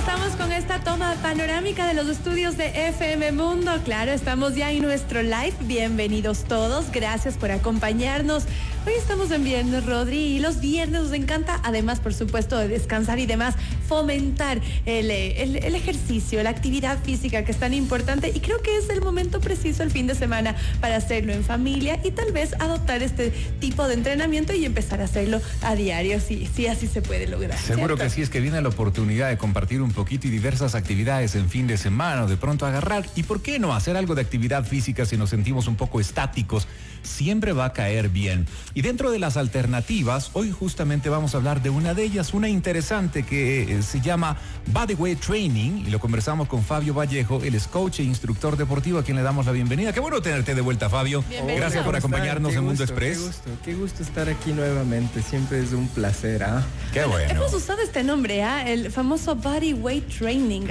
estamos con esta toma panorámica de los estudios de FM Mundo. Claro, estamos ya en nuestro live. Bienvenidos todos. Gracias por acompañarnos. Hoy estamos en viernes, Rodri, y los viernes nos encanta, además, por supuesto, de descansar y demás, fomentar el, el, ejercicio, la actividad física que es tan importante. Y creo que es el momento preciso el fin de semana para hacerlo en familia y tal vez adoptar este tipo de entrenamiento y empezar a hacerlo a diario, si, si así se puede lograr. Seguro que sí, es que viene la oportunidad de compartir un poquito y diversas actividades en fin de semana, o de pronto agarrar. ¿Y por qué no hacer algo de actividad física si nos sentimos un poco estáticos? Siempre va a caer bien. Y dentro de las alternativas, hoy justamente vamos a hablar de una de ellas, una interesante que eh, se llama Bodyweight Training y lo conversamos con Fabio Vallejo, el es coach e instructor deportivo a quien le damos la bienvenida. Qué bueno tenerte de vuelta, Fabio. Gracias por acompañarnos en Mundo Express. Qué gusto, qué gusto estar aquí nuevamente. Siempre es un placer. ¿ah? Qué bueno. Hemos usado este nombre, ¿ah? el famoso Bodyweight Training.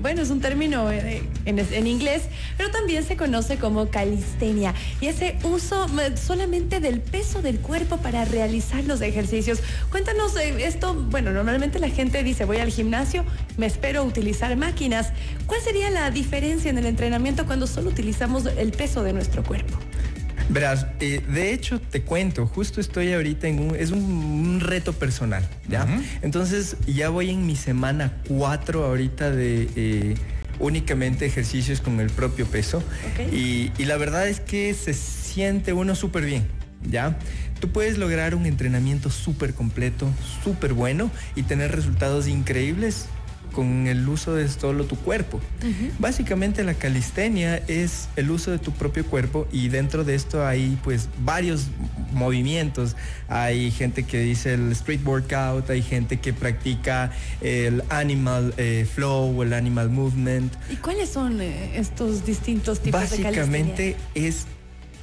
bueno, es un término eh, en, en inglés, pero también se conoce como calistenia. Y ese uso eh, solamente del peso del cuerpo para realizar los ejercicios. Cuéntanos eh, esto, bueno, normalmente la gente dice voy al gimnasio, me espero utilizar máquinas. ¿Cuál sería la diferencia en el entrenamiento cuando solo utilizamos el peso de nuestro cuerpo? Verás, eh, de hecho te cuento, justo estoy ahorita en un, es un, reto personal, ¿ya? Entonces ya voy en mi semana 4 ahorita de... Eh, únicamente ejercicios con el propio peso y, y, la verdad es que se siente uno súper bien. ¿ya? Tú puedes lograr un entrenamiento súper completo, súper bueno y tener resultados increíbles con el uso de solo tu cuerpo. Básicamente la calistenia es el uso de tu propio cuerpo y dentro de esto hay pues varios movimientos. Hay gente que dice el street workout, hay gente que practica el animal eh, flow o el animal movement. ¿Y cuáles son eh, estos distintos tipos de calistenia? Básicamente es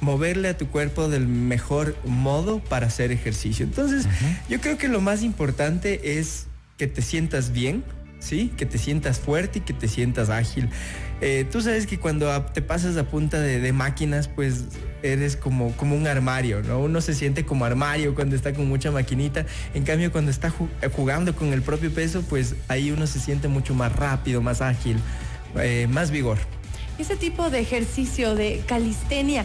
moverle a tu cuerpo del mejor modo para hacer ejercicio. Entonces, yo creo que lo más importante es que te sientas bien, ¿sí? Que te sientas fuerte y que te sientas ágil. Eh, tú sabes que cuando te pasas a punta de, máquinas, pues eres como, como un armario, ¿no? Uno se siente como armario cuando está con mucha maquinita. En cambio, cuando está jugando con el propio peso, pues ahí uno se siente mucho más rápido, más ágil, eh, más vigor. Ese tipo de ejercicio de calistenia,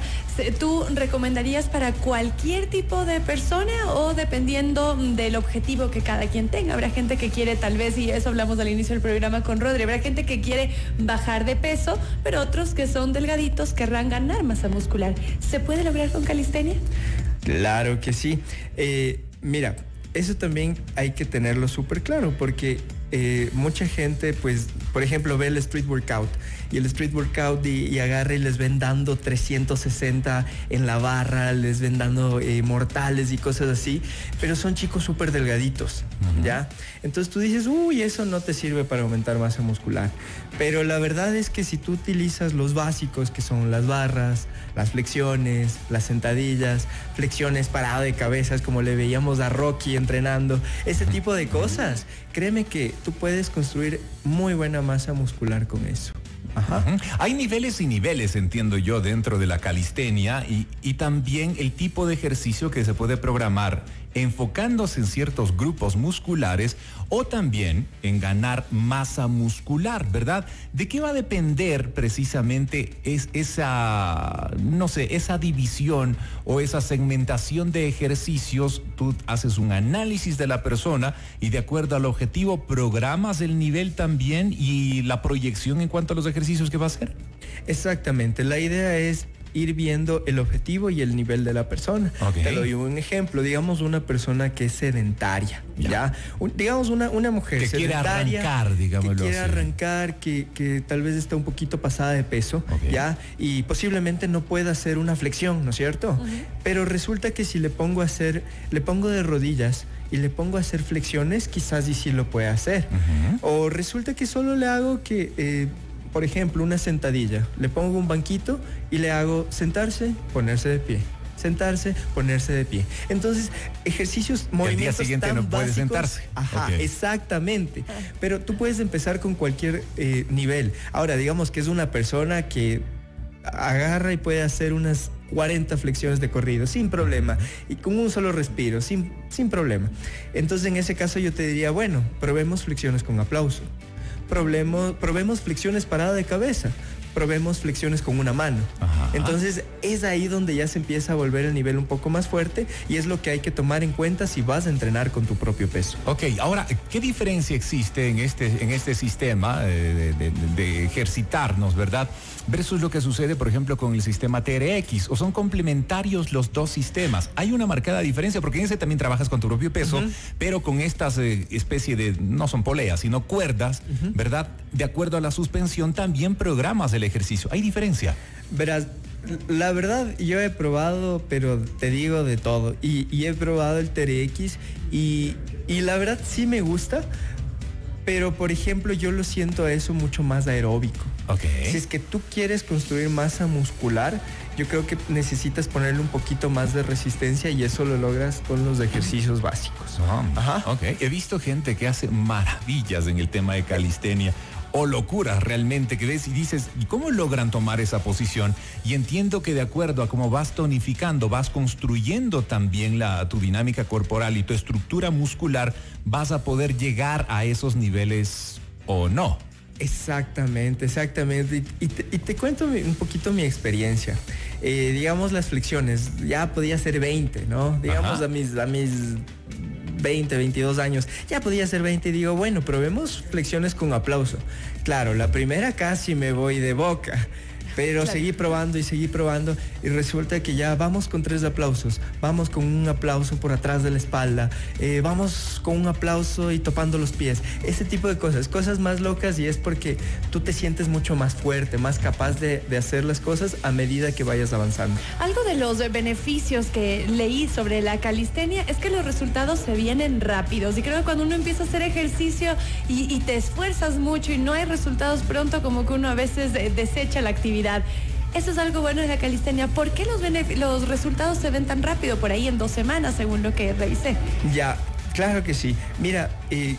¿tú recomendarías para cualquier tipo de persona o dependiendo del objetivo que cada quien tenga? Habrá gente que quiere tal vez, y eso hablamos al inicio del programa con Rodri, habrá gente que quiere bajar de peso, pero otros que son delgaditos querrán ganar masa muscular. ¿Se puede lograr con calistenia? Claro que sí. Eh, mira, eso también hay que tenerlo súper claro porque eh, mucha gente, pues, por ejemplo, ve el street workout y el street workout y, agarra y les ven dando 360 en la barra, les ven dando eh, mortales y cosas así, pero son chicos súper delgaditos, ¿ya? Entonces tú dices, uy, eso no te sirve para aumentar masa muscular. Pero la verdad es que si tú utilizas los básicos, que son las barras, las flexiones, las sentadillas, flexiones parado de cabezas, como le veíamos a Rocky entrenando, ese tipo de cosas, créeme que tú puedes construir muy buena masa muscular con eso. Hay niveles y niveles, entiendo yo, dentro de la calistenia y, también el tipo de ejercicio que se puede programar enfocándose en ciertos grupos musculares o también en ganar masa muscular, ¿verdad? ¿De qué va a depender precisamente es esa, no sé, esa división o esa segmentación de ejercicios? Tú haces un análisis de la persona y de acuerdo al objetivo programas el nivel también y la proyección en cuanto a los ejercicios que va a hacer. Exactamente, la idea es ir viendo el objetivo y el nivel de la persona. Te doy un ejemplo, digamos una persona que es sedentaria, ¿ya? digamos una, una mujer que sedentaria. Quiere arrancar, digámoslo que quiere arrancar, que, tal vez está un poquito pasada de peso, ¿ya? Y posiblemente no pueda hacer una flexión, ¿no es cierto? Pero resulta que si le pongo a hacer, le pongo de rodillas, y le pongo a hacer flexiones, quizás y sí lo puede hacer. O resulta que solo le hago que eh, por ejemplo, una sentadilla. Le pongo un banquito y le hago sentarse, ponerse de pie. Sentarse, ponerse de pie. Entonces, ejercicios, movimientos. El día siguiente no puede sentarse. Ajá, exactamente. Pero tú puedes empezar con cualquier eh, nivel. Ahora, digamos que es una persona que agarra y puede hacer unas 40 flexiones de corrido, sin problema, y con un solo respiro, sin, sin problema. Entonces en ese caso yo te diría, bueno, probemos flexiones con aplauso. Probemos, probemos flexiones parada de cabeza probemos flexiones con una mano. Entonces es ahí donde ya se empieza a volver el nivel un poco más fuerte y es lo que hay que tomar en cuenta si vas a entrenar con tu propio peso. Ok, ahora, ¿qué diferencia existe en este, en este sistema eh, de, ejercitarnos, verdad? Versus lo que sucede, por ejemplo, con el sistema TRX, o son complementarios los dos sistemas. Hay una marcada diferencia porque en ese también trabajas con tu propio peso, pero con estas eh, especie de, no son poleas, sino cuerdas, ¿verdad? De acuerdo a la suspensión también programas el ejercicio. ¿Hay diferencia? Verás, la verdad, yo he probado, pero te digo de todo. Y, he probado el TRX y, y, la verdad sí me gusta, pero por ejemplo yo lo siento a eso mucho más aeróbico. Si es que tú quieres construir masa muscular, yo creo que necesitas ponerle un poquito más de resistencia y eso lo logras con los ejercicios básicos. Ah, Ajá. He visto gente que hace maravillas en el tema de calistenia o locuras realmente que ves y dices, ¿y cómo logran tomar esa posición? Y entiendo que de acuerdo a cómo vas tonificando, vas construyendo también la, tu dinámica corporal y tu estructura muscular, vas a poder llegar a esos niveles o no. Exactamente, exactamente. Y, te, cuento un poquito mi experiencia. Eh, digamos las flexiones, ya podía ser 20, ¿no? Digamos a mis, a mis 20, 22 años, ya podía ser 20 y digo, bueno, probemos flexiones con aplauso. Claro, la primera casi me voy de boca. Pero seguí probando y seguí probando y resulta que ya vamos con tres aplausos, vamos con un aplauso por atrás de la espalda, eh, vamos con un aplauso y topando los pies, ese tipo de cosas, cosas más locas y es porque tú te sientes mucho más fuerte, más capaz de, de hacer las cosas a medida que vayas avanzando. Algo de los beneficios que leí sobre la calistenia es que los resultados se vienen rápidos y creo que cuando uno empieza a hacer ejercicio y, y te esfuerzas mucho y no hay resultados pronto, como que uno a veces desecha la actividad eso es algo bueno de la calistenia. ¿Por qué los, los resultados se ven tan rápido? Por ahí en dos semanas, según lo que revisé. Ya, claro que sí. Mira, eh,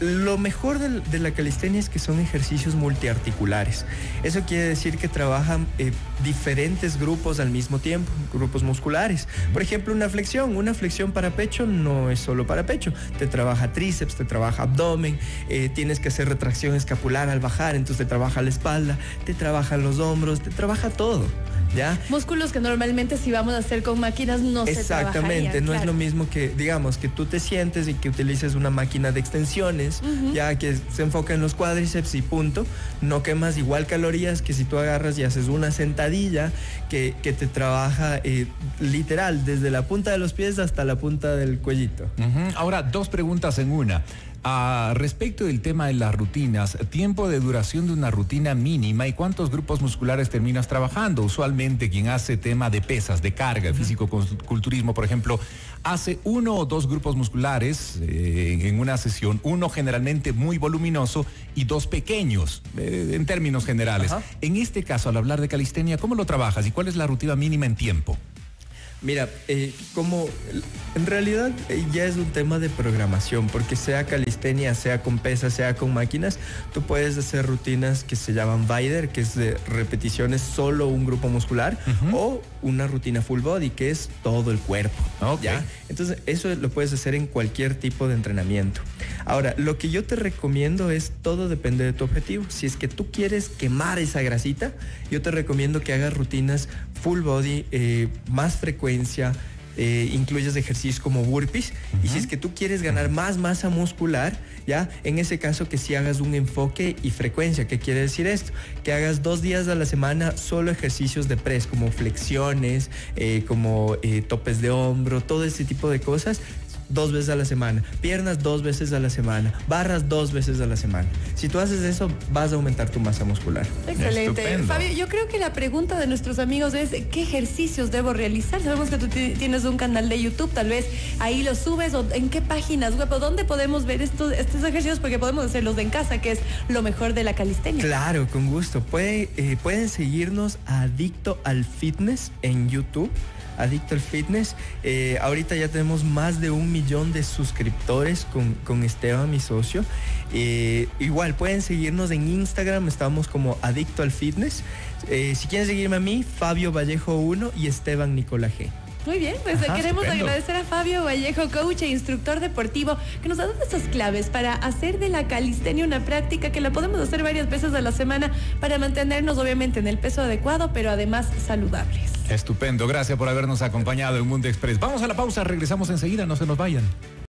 lo mejor de, la calistenia es que son ejercicios multiarticulares. Eso quiere decir que trabajan eh, diferentes grupos al mismo tiempo, grupos musculares. Por ejemplo, una flexión. Una flexión para pecho no es solo para pecho. Te trabaja tríceps, te trabaja abdomen, eh, tienes que hacer retracción escapular al bajar, entonces te trabaja la espalda, te trabajan los hombros, te trabaja todo. ¿Ya? Músculos que normalmente si vamos a hacer con máquinas no se Exactamente, no es lo mismo que, digamos, que tú te sientes y que utilices una máquina de extensiones ya que se enfoca en los cuádriceps y punto. No quemas igual calorías que si tú agarras y haces una sentadilla que, te trabaja eh, literal desde la punta de los pies hasta la punta del cuellito. Ahora, dos preguntas en una. Ah, respecto del tema de las rutinas, tiempo de duración de una rutina mínima y cuántos grupos musculares terminas trabajando. Usualmente quien hace tema de pesas, de carga, físico-culturismo, por ejemplo, hace uno o dos grupos musculares eh, en una sesión, uno generalmente muy voluminoso y dos pequeños, eh, en términos generales. En este caso, al hablar de calistenia, ¿cómo lo trabajas y cuál es la rutina mínima en tiempo? Mira, eh, como en realidad eh, ya es un tema de programación, porque sea calistenia, sea con pesas, sea con máquinas, tú puedes hacer rutinas que se llaman Vider, que es de repeticiones solo un grupo muscular, o una rutina full body, que es todo el cuerpo. ¿ya? Entonces, eso lo puedes hacer en cualquier tipo de entrenamiento. Ahora, lo que yo te recomiendo es todo depende de tu objetivo. Si es que tú quieres quemar esa grasita, yo te recomiendo que hagas rutinas full body, eh, más frecuencia, eh, incluyes ejercicios como burpees. Y si es que tú quieres ganar más masa muscular, ya, en ese caso que si hagas un enfoque y frecuencia. ¿Qué quiere decir esto? Que hagas dos días a la semana solo ejercicios de press, como flexiones, eh, como topes de hombro, todo ese tipo de cosas dos veces a la semana, piernas dos veces a la semana, barras dos veces a la semana. Si tú haces eso, vas a aumentar tu masa muscular. Excelente. Fabio, yo creo que la pregunta de nuestros amigos es, ¿qué ejercicios debo realizar? Sabemos que tú tienes un canal de YouTube, tal vez ahí lo subes o en qué páginas web o dónde podemos ver estos, estos ejercicios porque podemos hacerlos en casa, que es lo mejor de la calistenia. Claro, con gusto. Puede, eh, pueden seguirnos a Adicto al Fitness en YouTube Adicto al Fitness. Eh, ahorita ya tenemos más de un millón de suscriptores con, con Esteban, mi socio. Eh, igual pueden seguirnos en Instagram, estamos como Adicto al Fitness. Eh, si quieren seguirme a mí, Fabio Vallejo 1 y Esteban Nicolás G. Muy bien, pues Ajá, queremos estupendo. agradecer a Fabio Vallejo, coach e instructor deportivo, que nos ha dado estas claves para hacer de la calistenia una práctica que la podemos hacer varias veces a la semana para mantenernos obviamente en el peso adecuado, pero además saludables. Estupendo, gracias por habernos acompañado en Mundo Express. Vamos a la pausa, regresamos enseguida, no se nos vayan.